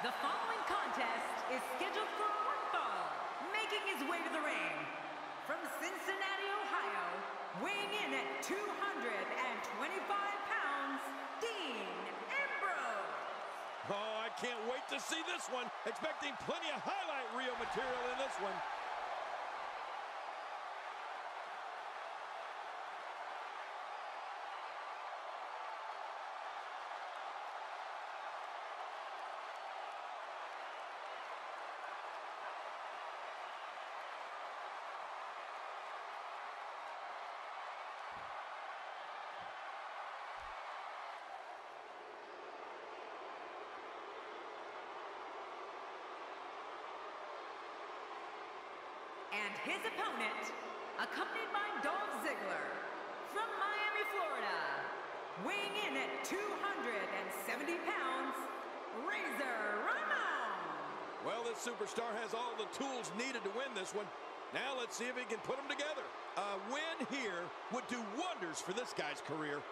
The following contest is scheduled for one fall, making his way to the ring. From Cincinnati, Ohio, weighing in at 225 pounds, Dean Ambrose. Oh, I can't wait to see this one. Expecting plenty of highlight reel material in this one. And his opponent, accompanied by Dolph Ziggler, from Miami, Florida, weighing in at 270 pounds, Razor Ramon. Well, this superstar has all the tools needed to win this one. Now let's see if he can put them together. A win here would do wonders for this guy's career.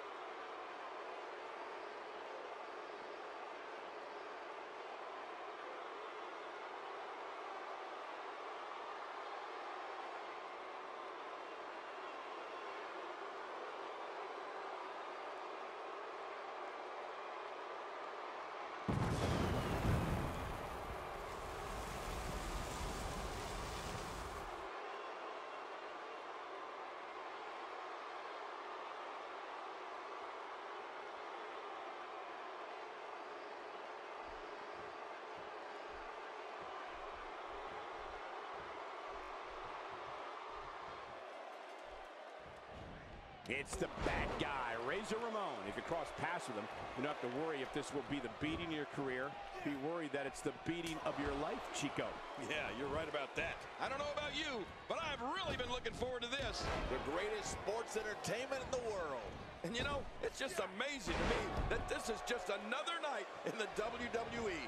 It's the bad guy, Razor Ramon. If you cross paths with him, you don't have to worry if this will be the beating of your career. Be worried that it's the beating of your life, Chico. Yeah, you're right about that. I don't know about you, but I've really been looking forward to this. The greatest sports entertainment in the world. And you know, it's just amazing to me that this is just another night in the WWE.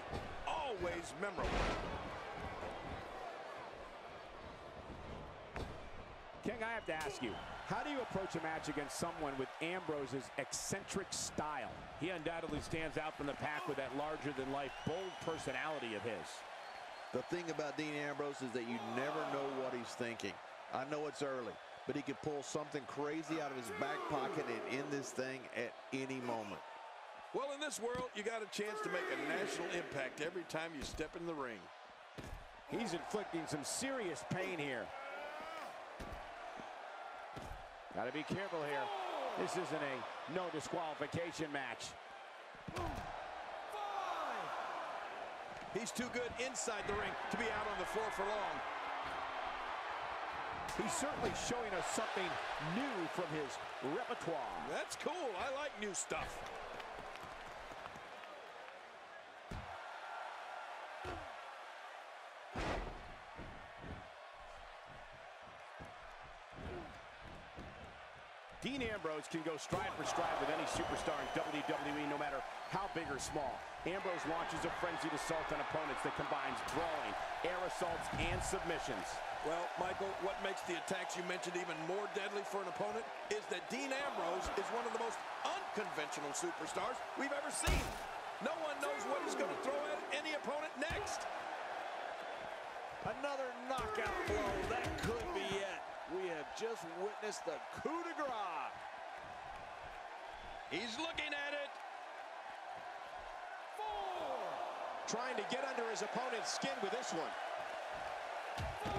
Always memorable. King, I have to ask you, how do you approach a match against someone with Ambrose's eccentric style? He undoubtedly stands out from the pack with that larger-than-life, bold personality of his. The thing about Dean Ambrose is that you never know what he's thinking. I know it's early, but he could pull something crazy out of his back pocket and end this thing at any moment. Well, in this world, you got a chance to make a national impact every time you step in the ring. He's inflicting some serious pain here. Got to be careful here. This isn't a no disqualification match. He's too good inside the ring to be out on the floor for long. He's certainly showing us something new from his repertoire. That's cool. I like new stuff. Dean Ambrose can go stride for stride with any superstar in WWE, no matter how big or small. Ambrose launches a frenzied assault on opponents that combines brawling, air assaults, and submissions. Well, Michael, what makes the attacks you mentioned even more deadly for an opponent is that Dean Ambrose is one of the most unconventional superstars we've ever seen. No one knows what he's going to throw at any opponent next. Another knockout blow. That could be it. Just witnessed the coup de grace. He's looking at it. Trying to get under his opponent's skin with this one.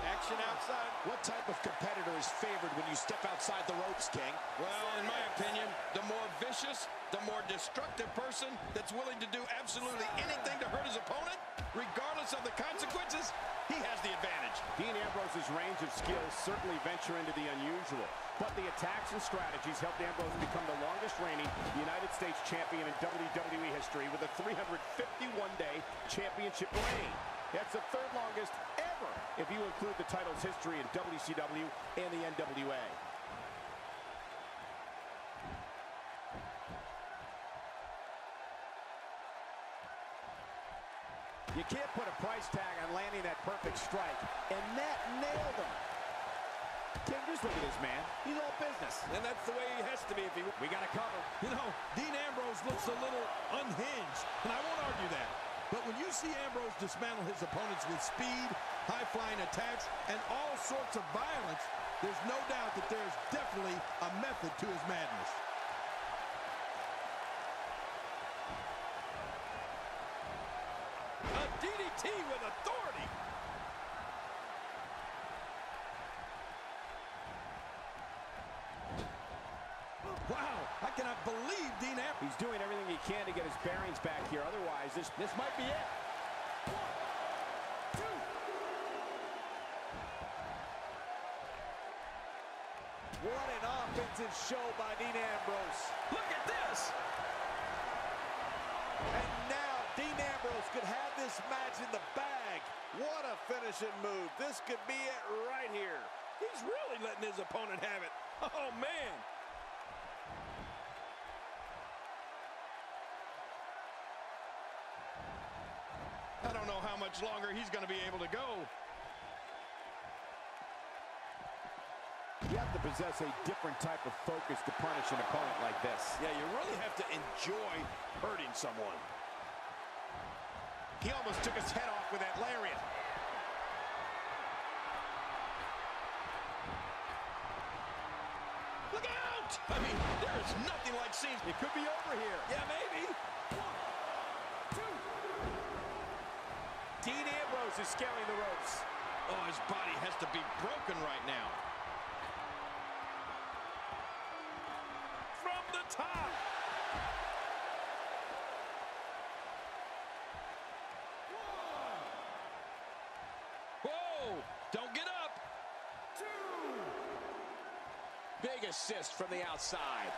Action outside. What type of competitor is favored when you step outside the ropes, King? Well, in my opinion, the more vicious, the more destructive person that's willing to do absolutely anything to hurt his opponent, regardless of the consequences, he has the advantage. Dean Ambrose's range of skills certainly venture into the unusual, but the attacks and strategies helped Ambrose become the longest reigning United States champion in WWE history with a 351-day championship reign. That's the third longest ever if you include the title's history in WCW and the NWA. Can't put a price tag on landing that perfect strike, and that nailed him. King, just look at this man. He's all business. And that's the way he has to be if he... We got to cover. You know, Dean Ambrose looks a little unhinged, and I won't argue that. But when you see Ambrose dismantle his opponents with speed, high-flying attacks, and all sorts of violence, there's no doubt that there's definitely a method to his madness. A DDT with authority. Wow, I cannot believe Dean Ambrose. He's doing everything he can to get his bearings back here. Otherwise, this, this might be it. What an offensive show by Dean Ambrose. Look at this. And now Dean Ambrose could have this match in the bag. What a finishing move. This could be it right here. He's really letting his opponent have it. Oh, man. I don't know how much longer he's going to be able to go. You have to possess a different type of focus to punish an opponent like this. Yeah, you really have to enjoy hurting someone. He almost took his head off with that lariat. Look out! I mean, there is nothing like seeing... It could be over here. Yeah, maybe. Dean Ambrose is scaling the ropes. Oh, his body has to be broken right now. From the top. Whoa! Don't get up. Big assist from the outside.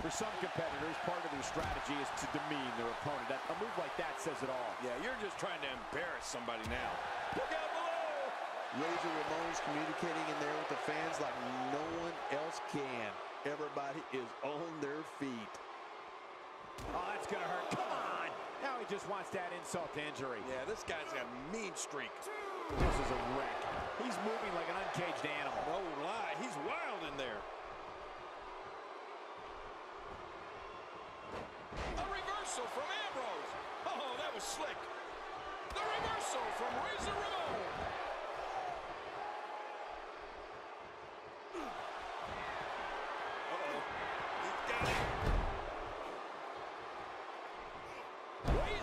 For some competitors, part of their strategy is to demean their opponent. That, a move like that says it all. Yeah, you're just trying to embarrass somebody now. Look out below! Razor Ramon's communicating in there with the fans like no one else can. Everybody is on their feet. Oh, that's going to hurt. Come on! Now he just wants that insult to injury. Yeah, this guy's got a mean streak. This is a wreck. He's moving like an uncaged animal. No lie, he's wild in there. A reversal from Ambrose. Oh, that was slick. The reversal from Razor Ramon.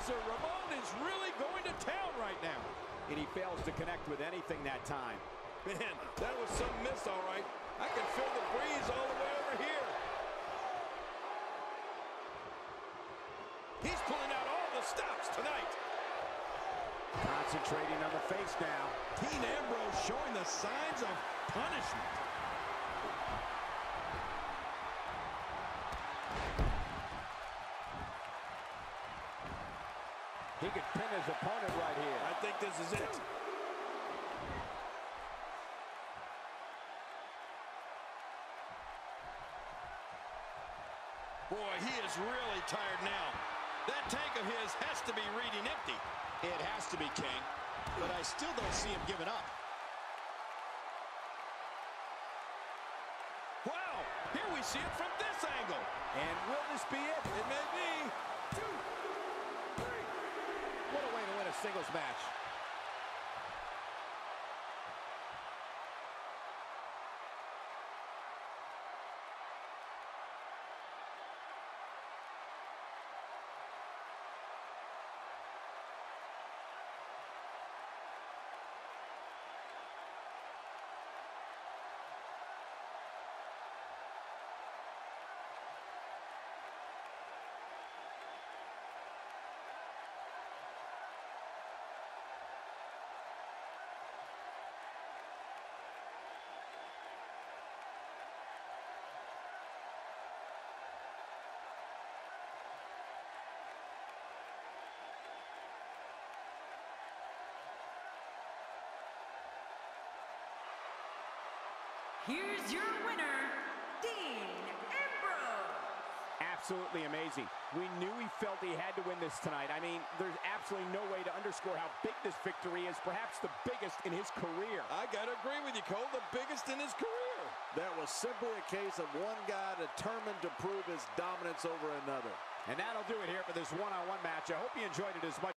Razor Ramon is really going to town right now. And he fails to connect with anything that time. Man, that was some miss, all right. I can feel the breeze all the way over here. He's pulling out all the stops tonight. Concentrating on the face now. Dean Ambrose showing the signs of punishment. Could pin his opponent right here. I think this is it. Boy, he is really tired now. That tank of his has to be reading empty. It has to be, King. But I still don't see him giving up. Wow, here we see it from this angle. And will this be it? It may be. What a way to win a singles match. Here's your winner, Dean Ambrose. Absolutely amazing. We knew he felt he had to win this tonight. I mean, there's absolutely no way to underscore how big this victory is, perhaps the biggest in his career. I got to agree with you, Cole, the biggest in his career. That was simply a case of one guy determined to prove his dominance over another. And that'll do it here for this one-on-one -on -one match. I hope you enjoyed it as much